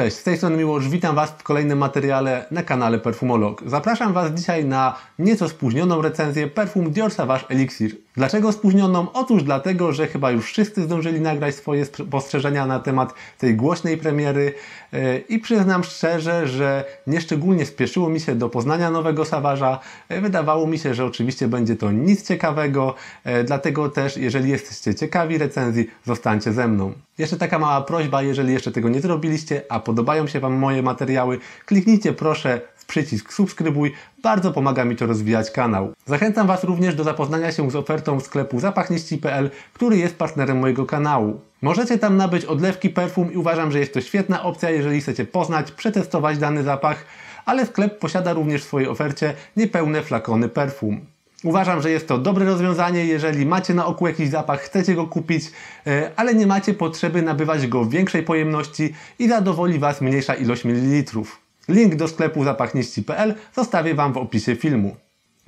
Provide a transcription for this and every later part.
Cześć, z tej strony Miłosz, witam Was w kolejnym materiale na kanale Perfumolog. Zapraszam Was dzisiaj na nieco spóźnioną recenzję perfum Dior Sauvage Elixir. Dlaczego spóźnioną? Otóż dlatego, że chyba już wszyscy zdążyli nagrać swoje spostrzeżenia na temat tej głośnej premiery e, i przyznam szczerze, że nieszczególnie spieszyło mi się do poznania nowego Savage'a. E, wydawało mi się, że oczywiście będzie to nic ciekawego, e, dlatego też jeżeli jesteście ciekawi recenzji, zostańcie ze mną. Jeszcze taka mała prośba, jeżeli jeszcze tego nie zrobiliście, a podobają się Wam moje materiały, kliknijcie proszę w przycisk subskrybuj, bardzo pomaga mi to rozwijać kanał. Zachęcam Was również do zapoznania się z ofertą sklepu zapachnieści.pl, który jest partnerem mojego kanału. Możecie tam nabyć odlewki perfum i uważam, że jest to świetna opcja, jeżeli chcecie poznać, przetestować dany zapach, ale sklep posiada również w swojej ofercie niepełne flakony perfum. Uważam, że jest to dobre rozwiązanie, jeżeli macie na oku jakiś zapach, chcecie go kupić, e, ale nie macie potrzeby nabywać go w większej pojemności i zadowoli Was mniejsza ilość mililitrów. Link do sklepu zapachniści.pl zostawię Wam w opisie filmu.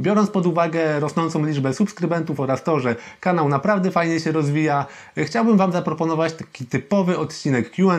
Biorąc pod uwagę rosnącą liczbę subskrybentów oraz to, że kanał naprawdę fajnie się rozwija, chciałbym Wam zaproponować taki typowy odcinek QA,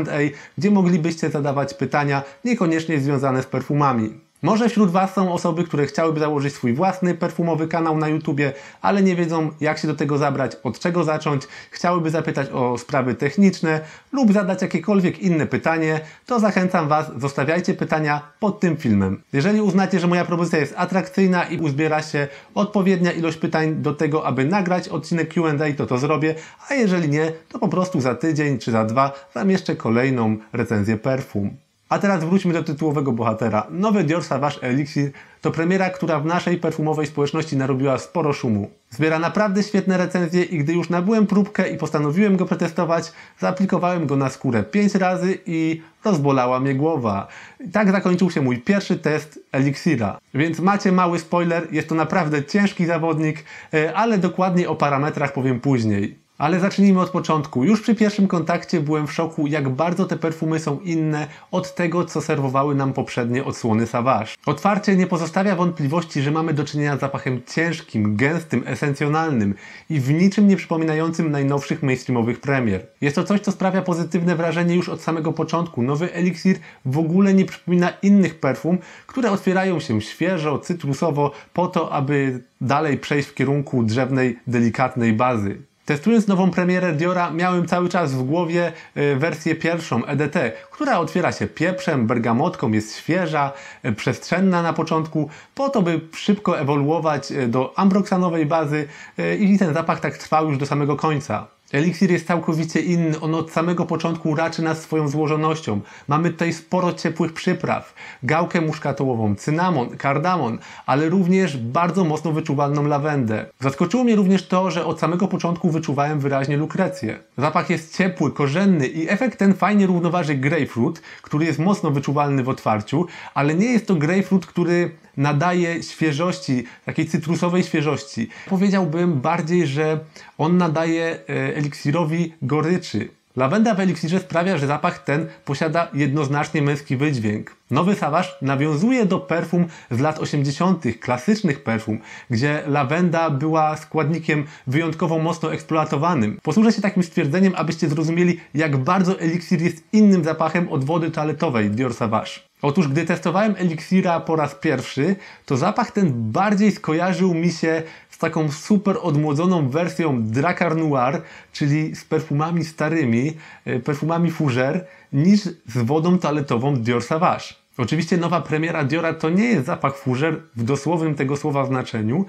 gdzie moglibyście zadawać pytania niekoniecznie związane z perfumami. Może wśród Was są osoby, które chciałyby założyć swój własny perfumowy kanał na YouTubie, ale nie wiedzą jak się do tego zabrać, od czego zacząć, chciałyby zapytać o sprawy techniczne lub zadać jakiekolwiek inne pytanie, to zachęcam Was, zostawiajcie pytania pod tym filmem. Jeżeli uznacie, że moja propozycja jest atrakcyjna i uzbiera się odpowiednia ilość pytań do tego, aby nagrać odcinek Q&A, to to zrobię, a jeżeli nie, to po prostu za tydzień czy za dwa zamieszczę kolejną recenzję perfum. A teraz wróćmy do tytułowego bohatera. Nowy Dior Sauvage Elixir to premiera, która w naszej perfumowej społeczności narobiła sporo szumu. Zbiera naprawdę świetne recenzje i gdy już nabyłem próbkę i postanowiłem go przetestować, zaaplikowałem go na skórę 5 razy i rozbolała mnie głowa. tak zakończył się mój pierwszy test Elixira. Więc macie mały spoiler, jest to naprawdę ciężki zawodnik, e, ale dokładniej o parametrach powiem później. Ale zacznijmy od początku. Już przy pierwszym kontakcie byłem w szoku, jak bardzo te perfumy są inne od tego, co serwowały nam poprzednie odsłony Savage. Otwarcie nie pozostawia wątpliwości, że mamy do czynienia z zapachem ciężkim, gęstym, esencjonalnym i w niczym nie przypominającym najnowszych mainstreamowych premier. Jest to coś, co sprawia pozytywne wrażenie już od samego początku. Nowy eliksir w ogóle nie przypomina innych perfum, które otwierają się świeżo, cytrusowo, po to, aby dalej przejść w kierunku drzewnej, delikatnej bazy. Testując nową premierę Diora miałem cały czas w głowie y, wersję pierwszą EDT, która otwiera się pieprzem, bergamotką, jest świeża, y, przestrzenna na początku, po to by szybko ewoluować y, do ambroksanowej bazy i ten zapach tak trwał już do samego końca. Eliksir jest całkowicie inny, on od samego początku raczy nas swoją złożonością. Mamy tutaj sporo ciepłych przypraw, gałkę muszkatołową, cynamon, kardamon, ale również bardzo mocno wyczuwalną lawendę. Zaskoczyło mnie również to, że od samego początku wyczuwałem wyraźnie lukrecję. Zapach jest ciepły, korzenny i efekt ten fajnie równoważy grapefruit, który jest mocno wyczuwalny w otwarciu, ale nie jest to grapefruit, który nadaje świeżości, takiej cytrusowej świeżości. Powiedziałbym bardziej, że on nadaje e, eliksirowi goryczy. Lawenda w eliksirze sprawia, że zapach ten posiada jednoznacznie męski wydźwięk. Nowy Savage nawiązuje do perfum z lat 80., klasycznych perfum, gdzie lawenda była składnikiem wyjątkowo mocno eksploatowanym. Posłużę się takim stwierdzeniem, abyście zrozumieli, jak bardzo eliksir jest innym zapachem od wody toaletowej Dior Savage. Otóż gdy testowałem eliksira po raz pierwszy, to zapach ten bardziej skojarzył mi się taką super odmłodzoną wersją Dracar Noir, czyli z perfumami starymi, e, perfumami Fougère, niż z wodą toaletową Dior Sauvage. Oczywiście nowa premiera Diora to nie jest zapach Fougère w dosłownym tego słowa znaczeniu,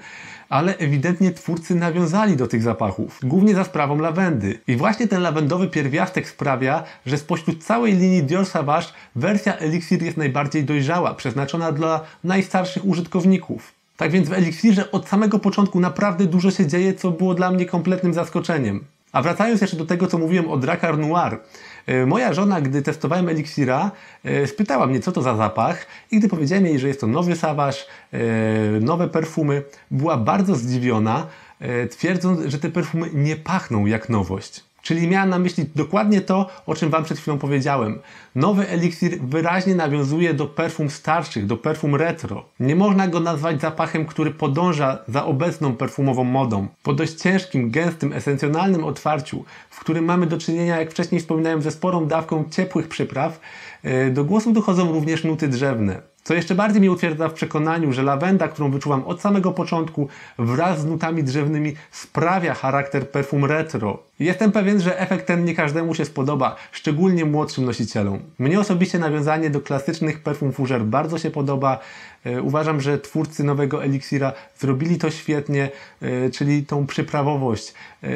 ale ewidentnie twórcy nawiązali do tych zapachów, głównie za sprawą lawendy. I właśnie ten lawendowy pierwiastek sprawia, że spośród całej linii Dior Sauvage wersja Elixir jest najbardziej dojrzała, przeznaczona dla najstarszych użytkowników. Tak więc w Elixirze od samego początku naprawdę dużo się dzieje, co było dla mnie kompletnym zaskoczeniem. A wracając jeszcze do tego, co mówiłem o Dracar Noir. E, moja żona, gdy testowałem eliksira, e, spytała mnie, co to za zapach i gdy powiedziałem jej, że jest to nowy saważ, e, nowe perfumy, była bardzo zdziwiona, twierdząc, że te perfumy nie pachną jak nowość. Czyli miałem na myśli dokładnie to, o czym Wam przed chwilą powiedziałem. Nowy eliksir wyraźnie nawiązuje do perfum starszych, do perfum retro. Nie można go nazwać zapachem, który podąża za obecną perfumową modą. Po dość ciężkim, gęstym, esencjonalnym otwarciu, w którym mamy do czynienia, jak wcześniej wspominałem, ze sporą dawką ciepłych przypraw, e, do głosu dochodzą również nuty drzewne. Co jeszcze bardziej mnie utwierdza w przekonaniu, że lawenda, którą wyczuwam od samego początku, wraz z nutami drzewnymi, sprawia charakter perfum retro. Jestem pewien, że efekt ten nie każdemu się spodoba, szczególnie młodszym nosicielom. Mnie osobiście nawiązanie do klasycznych perfum Fougère bardzo się podoba. E, uważam, że twórcy nowego eliksira zrobili to świetnie, e, czyli tą przyprawowość, e,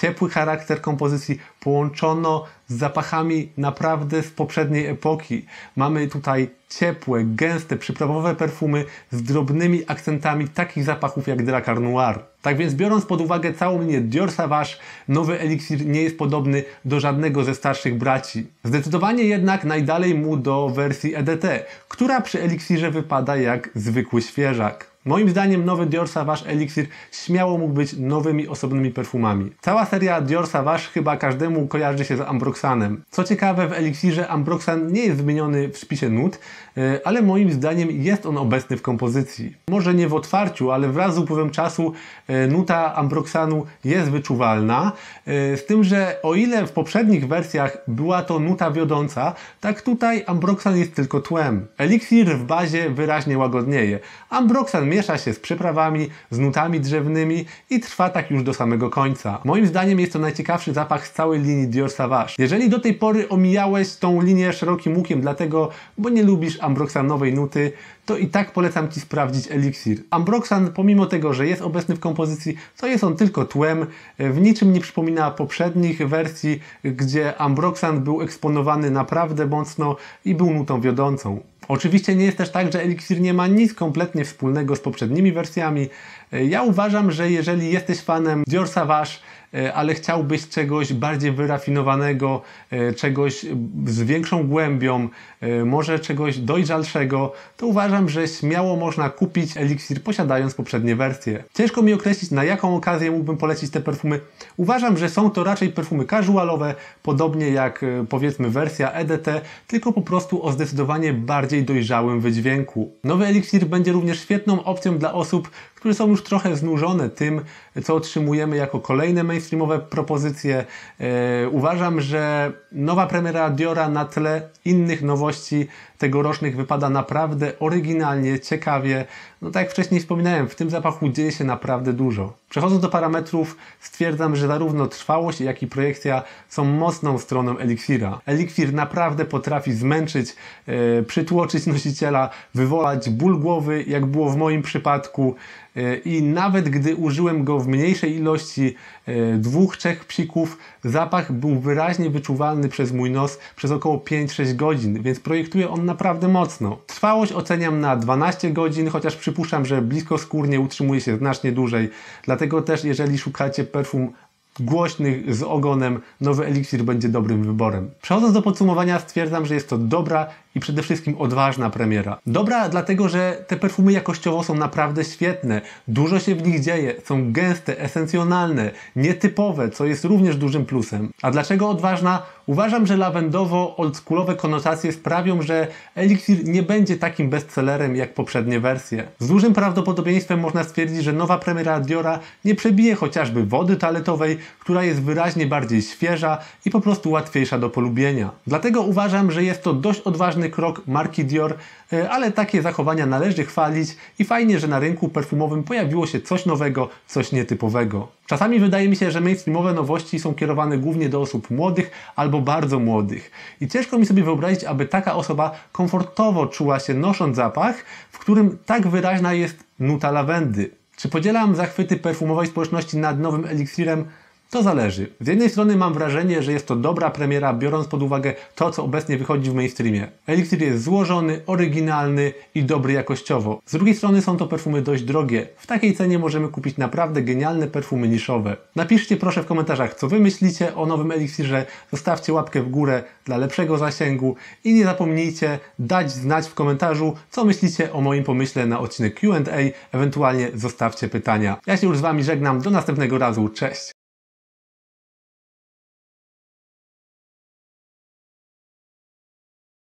ciepły charakter kompozycji połączono z zapachami naprawdę z poprzedniej epoki. Mamy tutaj ciepłe, gęste, przyprawowe perfumy z drobnymi akcentami takich zapachów jak Dracar Noir. Tak więc biorąc pod uwagę całą linię Dior Sauvage, nowy eliksir nie jest podobny do żadnego ze starszych braci. Zdecydowanie jednak najdalej mu do wersji EDT, która przy eliksirze wypada jak zwykły świeżak. Moim zdaniem nowy Dior Sauvage Elixir śmiało mógł być nowymi osobnymi perfumami. Cała seria Dior Sauvage chyba każdemu kojarzy się z Ambroxanem. Co ciekawe w Elixirze Ambroxan nie jest wymieniony w spisie nut, e, ale moim zdaniem jest on obecny w kompozycji. Może nie w otwarciu, ale wraz z upływem czasu e, nuta Ambroxanu jest wyczuwalna, e, z tym, że o ile w poprzednich wersjach była to nuta wiodąca, tak tutaj Ambroxan jest tylko tłem. Elixir w bazie wyraźnie łagodnieje. Ambroxan miesza się z przyprawami, z nutami drzewnymi i trwa tak już do samego końca. Moim zdaniem jest to najciekawszy zapach z całej linii Dior Sauvage. Jeżeli do tej pory omijałeś tą linię szerokim łukiem dlatego, bo nie lubisz ambroxanowej nuty, to i tak polecam Ci sprawdzić eliksir. Ambroxan, pomimo tego, że jest obecny w kompozycji, to jest on tylko tłem. W niczym nie przypomina poprzednich wersji, gdzie Ambroxan był eksponowany naprawdę mocno i był nutą wiodącą. Oczywiście nie jest też tak, że Elixir nie ma nic kompletnie wspólnego z poprzednimi wersjami. Ja uważam, że jeżeli jesteś fanem Dior Sauvage, E, ale chciałbyś czegoś bardziej wyrafinowanego, e, czegoś z większą głębią, e, może czegoś dojrzalszego, to uważam, że śmiało można kupić eliksir posiadając poprzednie wersje. Ciężko mi określić na jaką okazję mógłbym polecić te perfumy. Uważam, że są to raczej perfumy casualowe, podobnie jak powiedzmy wersja EDT, tylko po prostu o zdecydowanie bardziej dojrzałym wydźwięku. Nowy eliksir będzie również świetną opcją dla osób, które są już trochę znużone tym, co otrzymujemy jako kolejne mainstreamowe propozycje. E, uważam, że nowa premiera Diora na tle innych nowości tegorocznych wypada naprawdę oryginalnie, ciekawie. No tak jak wcześniej wspominałem, w tym zapachu dzieje się naprawdę dużo. Przechodząc do parametrów, stwierdzam, że zarówno trwałość, jak i projekcja są mocną stroną eliksira. Eliksir naprawdę potrafi zmęczyć, e, przytłoczyć nosiciela, wywołać ból głowy, jak było w moim przypadku. E, I nawet gdy użyłem go w mniejszej ilości e, dwóch, trzech psików, zapach był wyraźnie wyczuwalny przez mój nos przez około 5-6 godzin, więc projektuje on naprawdę mocno. Trwałość oceniam na 12 godzin, chociaż przypuszczam, że blisko skórnie utrzymuje się znacznie dłużej. Dlatego też jeżeli szukacie perfum głośnych z ogonem, nowy eliksir będzie dobrym wyborem. Przechodząc do podsumowania, stwierdzam, że jest to dobra i przede wszystkim odważna premiera. Dobra, dlatego że te perfumy jakościowo są naprawdę świetne, dużo się w nich dzieje, są gęste, esencjonalne, nietypowe, co jest również dużym plusem. A dlaczego odważna? Uważam, że lawendowo-oldschoolowe konotacje sprawią, że Elixir nie będzie takim bestsellerem jak poprzednie wersje. Z dużym prawdopodobieństwem można stwierdzić, że nowa premiera Diora nie przebije chociażby wody toaletowej, która jest wyraźnie bardziej świeża i po prostu łatwiejsza do polubienia. Dlatego uważam, że jest to dość odważny krok marki Dior, e, ale takie zachowania należy chwalić i fajnie, że na rynku perfumowym pojawiło się coś nowego, coś nietypowego. Czasami wydaje mi się, że mainstreamowe nowości są kierowane głównie do osób młodych albo bardzo młodych. I ciężko mi sobie wyobrazić, aby taka osoba komfortowo czuła się nosząc zapach, w którym tak wyraźna jest nuta lawendy. Czy podzielam zachwyty perfumowej społeczności nad nowym eliksirem? To zależy. Z jednej strony mam wrażenie, że jest to dobra premiera, biorąc pod uwagę to, co obecnie wychodzi w mainstreamie. Elixir jest złożony, oryginalny i dobry jakościowo. Z drugiej strony są to perfumy dość drogie. W takiej cenie możemy kupić naprawdę genialne perfumy niszowe. Napiszcie proszę w komentarzach, co wy myślicie o nowym Elixirze. Zostawcie łapkę w górę dla lepszego zasięgu i nie zapomnijcie dać znać w komentarzu, co myślicie o moim pomyśle na odcinek Q&A, ewentualnie zostawcie pytania. Ja się już z wami żegnam, do następnego razu, cześć!